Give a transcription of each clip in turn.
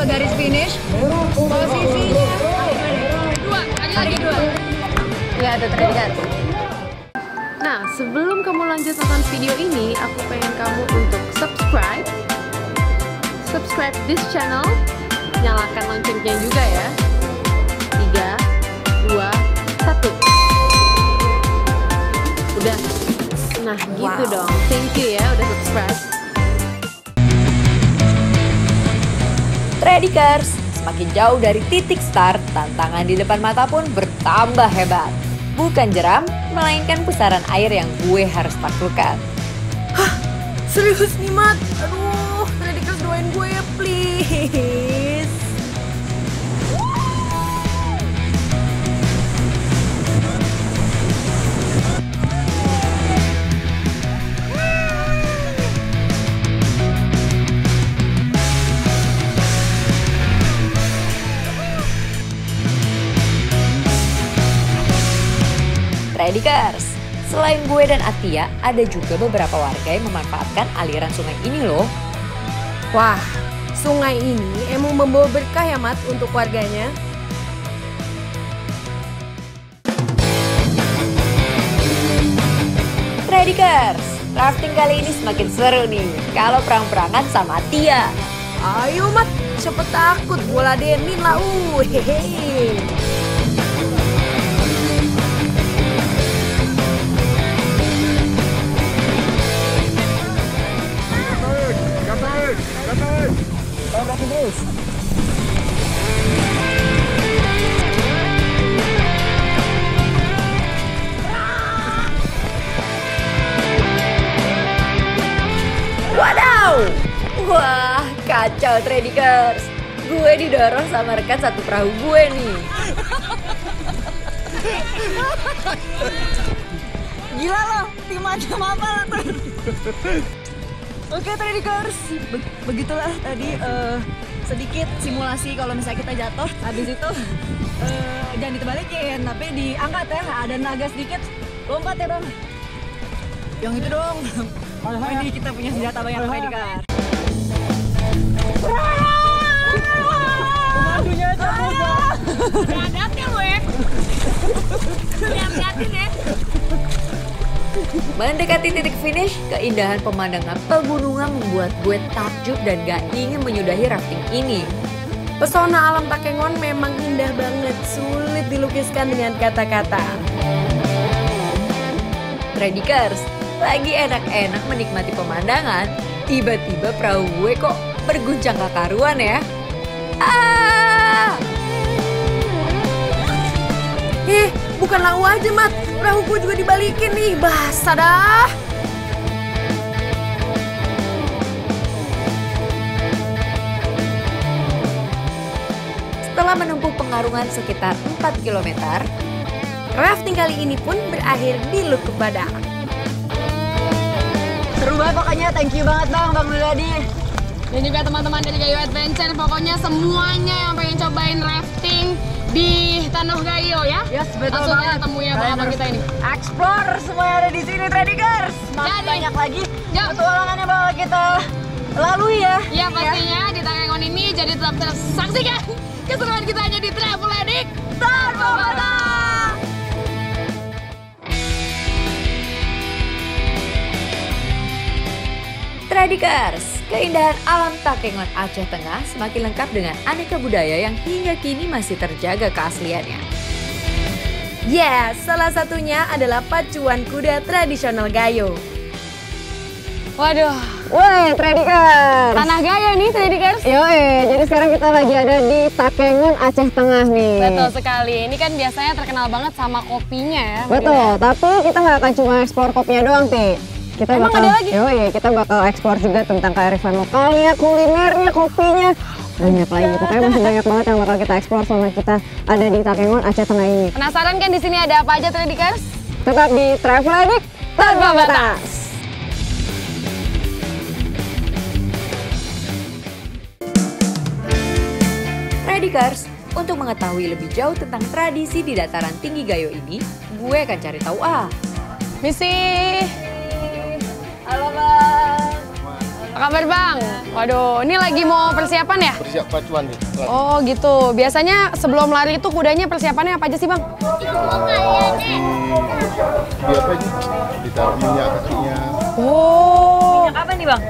ke garis finish. Posisinya dua, lagi lagi dua. Iya, itu Tradikers. Nah, sebelum kamu lanjut nonton video ini, aku pengen kamu untuk subscribe, subscribe this channel, nyalakan loncengnya juga ya. 3, 2, 1. Udah. Nah, gitu Wow. dong. Thank you ya udah subscribe. Tradikers, semakin jauh dari titik start, tantangan di depan mata pun bertambah hebat. Bukan jeram, melainkan pusaran air yang gue harus taklukkan. Serius nih, Mat? Aduh, Tradikers doain gue ya, please. Tradikers, selain gue dan Atia, ada juga beberapa warga yang memanfaatkan aliran sungai ini loh. Wah, sungai ini emang membawa berkah ya, Mat, untuk warganya. Tradikers, rafting kali ini semakin seru nih. Kalau perang-perangan sama Atia. Ayo, Mat. Siapa takut bola denin lah, uh, hehe. Wadaw! Wah, kacau Tradikers. Gue didorong sama rekan satu perahu gue nih. Gila loh, tim macam apa tuh? Oke Tradikers, Be- begitulah tadi eh, sedikit simulasi kalau misalnya kita jatuh habis itu eh, jangan ditebalikin tapi diangkat ya ada naga sedikit. Lompat ya dong yang itu dong oh, ini kita punya senjata banyak Tradikers Mendekati titik finish, keindahan pemandangan pegunungan membuat gue takjub dan gak ingin menyudahi rafting ini. Pesona alam Takengon memang indah banget, sulit dilukiskan dengan kata-kata. Tradikers, lagi enak-enak menikmati pemandangan, tiba-tiba perahu gue kok berguncang kakaruan ya. Ah! Eh, bukan lau aja, Mat. Perahu gue juga dibalikin nih, basah dah. Setelah menempuh pengarungan sekitar 4 km, Rafting kali ini pun berakhir di Luku Badak. Seru banget pokoknya, thank you banget bang, bang Miladi Dan juga teman-teman dari Gayo Adventure, pokoknya semuanya yang pengen cobain rafting di Tanah Gayo ya. Yes, betul Langsung banget. ketemu ya harus kita ini. Explore semua yang ada di sini Tradikers. Masih Jadi. banyak lagi Yuk. petualangan yang bakal kita lalui ya. Ya pastinya di Takengon ini jadi tetap terus saksikan keseruan kita hanya di Travel Addict Tanpa mata. Tradikers, keindahan alam Takengon Aceh Tengah semakin lengkap dengan aneka budaya yang hingga kini masih terjaga keasliannya. Ya, salah satunya adalah pacuan kuda tradisional Gayo. Waduh, Woi, Tradikers. Tanah Gayo nih Tradikers. Yoi, jadi sekarang kita lagi ada di Takengon, Aceh Tengah nih. Betul sekali. Ini kan biasanya terkenal banget sama kopinya ya. Betul, tapi kita nggak akan cuma ekspor kopinya doang, Ti. Kita Emang bakal, ada lagi? Yoi, kita bakal ekspor juga tentang kearifan lokalnya, kulinernya, kopinya. Banyak lagi, pokoknya masih banyak banget yang bakal kita ekspor selama kita ada di Takengon, Aceh Tengah ini. Penasaran kan di sini ada apa aja Tradikers? Tetap di Travel Addict tanpa batas. Tradikers, untuk mengetahui lebih jauh tentang tradisi di dataran tinggi Gayo ini, gue akan cari tahu ah. Misi. Halo bang. kabar bang? Waduh, ini lagi mau persiapan ya? Bersiap pacuan nih. Oh gitu. Biasanya sebelum lari itu kudanya persiapannya apa aja sih bang? Di, di apa ini? Ditaruh minyak kakinya, Oh, Minyak apa nih bang?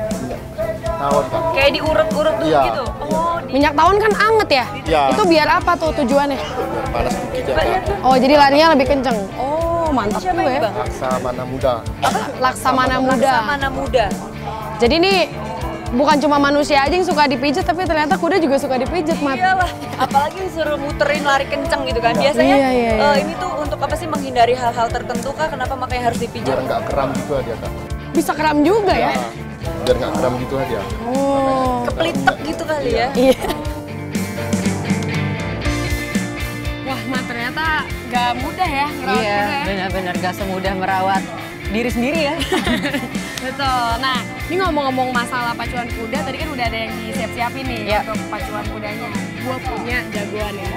tawon kak. Kayak diurut-urut dulu Iya, gitu. iya. Oh, di... minyak tawon kan anget ya? Iya. Itu biar apa tuh tujuannya? Biar panas dikit ya kak. Oh jadi larinya lebih kenceng. Oh mantap Siapa juga ini ya. bang? Laksamana muda. Laksamana muda. Mana muda? Jadi ini bukan cuma manusia aja yang suka dipijit, tapi ternyata kuda juga suka dipijit, Mat. Iyalah, apalagi disuruh muterin lari kenceng gitu kan. Biasanya Iya, iya, iya. eh, ini tuh untuk apa sih menghindari hal-hal tertentu kah? Kenapa makanya harus dipijit? Biar nggak kram gitu aja kak. Bisa kram juga ya? Nah, biar nggak kram gitu aja. Oh. Kepelitek gitu kali ya. Iya. Gak mudah ya ngerawat Iya, kuda ya. benar-benar gak semudah merawat diri sendiri ya. Betul. Nah, ini ngomong-ngomong masalah pacuan kuda, tadi kan udah ada yang disiap-siapin nih Iya. untuk pacuan kudanya. Gua punya jagoan ya.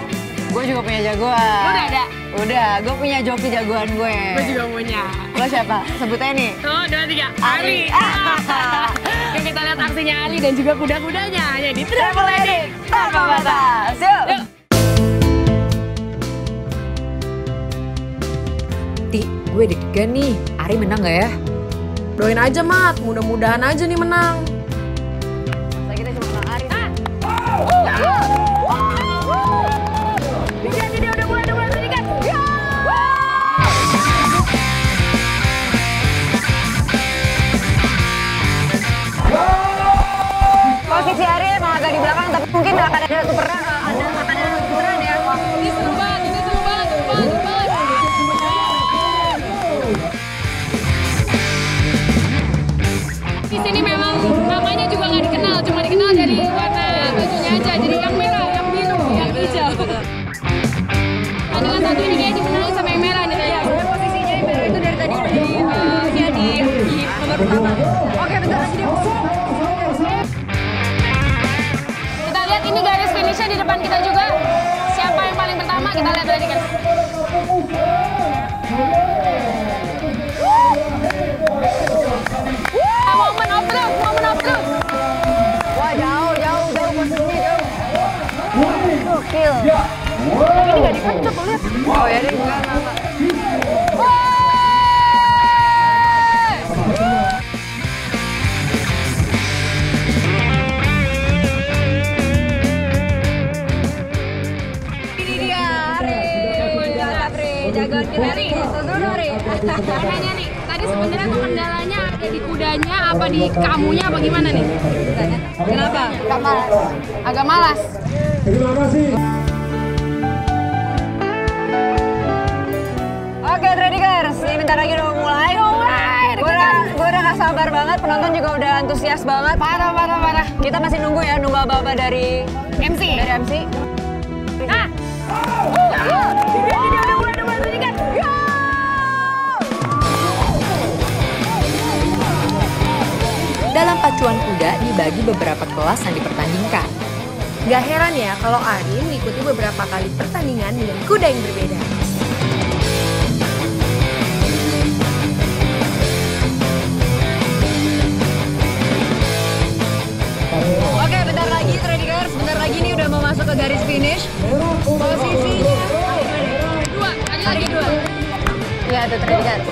gue juga punya jagoan. Lu udah ada? Udah, gue punya joki jagoan gue. Gue juga punya. Lo siapa? Sebut aja nih. Tuh, dua, tiga. Ali. Ali. Kita lihat aksinya Ali dan juga kuda-kudanya hanya di Travel Edit. Tanpa batas. Yuk. Yuk. Gue deg-degan nih. Ari menang gak ya? Doain aja Mat, mudah-mudahan aja nih menang. Masa kita cuma menang Ari. Posisi Ari emang agak di belakang, tapi mungkin akan ada satu peran, Oh ya deh, enggak, enggak. Ini. Jagoan kita. Makanya nih, tadi sebenarnya tuh kendalanya ada di kudanya, apa di kamunya, apa gimana nih? Kenapa? Agak malas. Agak malas. Oke, bentar lagi udah mulai. Gue udah, gue udah gak sabar banget, penonton juga udah antusias banget. Parah, parah, parah. Kita masih nunggu ya, nunggu apa-apa dari MC. dari MC. Nah. Dalam pacuan kuda dibagi beberapa kelas yang dipertandingkan. Gak heran ya kalau Ari mengikuti beberapa kali pertandingan dengan kuda yang berbeda. Finish. Posisinya Dua, tadi lagi dua. ya tuh Tradingers.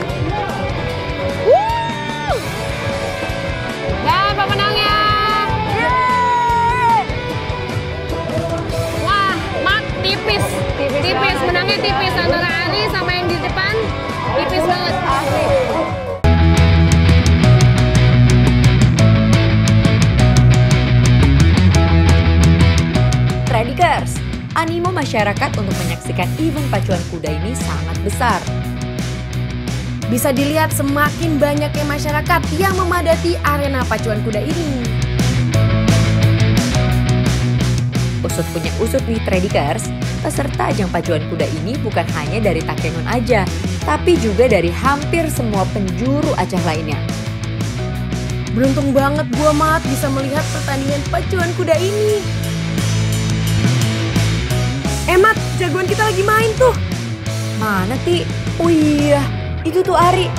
Dan pemenangnya. Wah, mat tipis. Tipis, menangnya tipis antara Ari sama yang di depan. Tipis banget. Animo masyarakat untuk menyaksikan event pacuan kuda ini sangat besar. Bisa dilihat semakin banyaknya masyarakat yang memadati arena pacuan kuda ini. Usut punya usut nih Tradikers, peserta ajang pacuan kuda ini bukan hanya dari Takengon aja, tapi juga dari hampir semua penjuru Aceh lainnya. Beruntung banget gua Mat bisa melihat pertandingan pacuan kuda ini. Eh Mat, jagoan kita lagi main tuh. Mana Ti? Oh iya, itu tuh Ari.